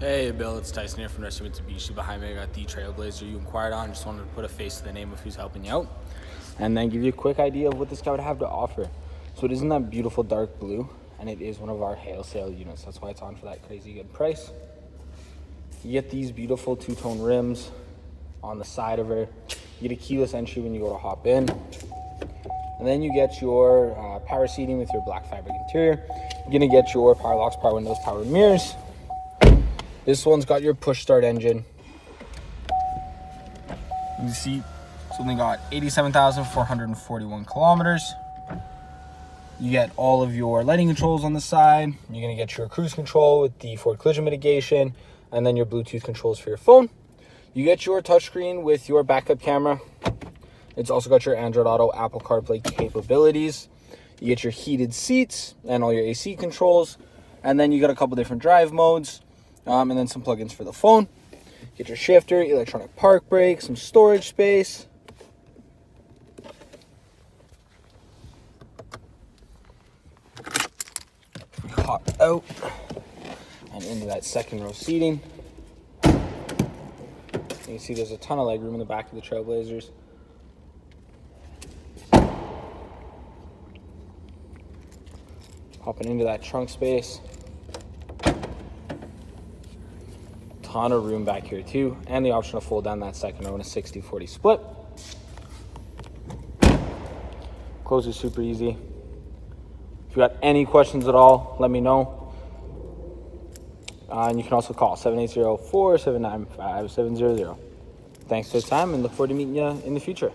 Hey Bill, it's Tyson here from Rescue Mitsubishi. Behind me, I got the Trailblazer you inquired on. Just wanted to put a face to the name of who's helping you out, and then give you a quick idea of what this guy would have to offer. So it isn't that beautiful dark blue, and it is one of our hail sale units. That's why it's on for that crazy good price. You get these beautiful two-tone rims on the side of her. You get a keyless entry when you go to hop in. And then you get your uh, power seating with your black fabric interior. You're gonna get your power locks, power windows, power mirrors. This one's got your push start engine. You see, it's only got 87,441 kilometers. You get all of your lighting controls on the side. You're gonna get your cruise control with the forward collision mitigation, and then your Bluetooth controls for your phone. You get your touchscreen with your backup camera. It's also got your Android Auto, Apple CarPlay capabilities. You get your heated seats and all your AC controls. And then you got a couple different drive modes um, and then some plugins for the phone. Get your shifter, electronic park brake, some storage space. Hop out and into that second row seating. You can see there's a ton of leg room in the back of the Trailblazers. Hopping into that trunk space. Of room back here too, and the option to fold down that second row in a 60-40 split. Closes super easy. If you got any questions at all, let me know. Uh, and you can also call 780-479-5700. Thanks for your time and look forward to meeting you in the future.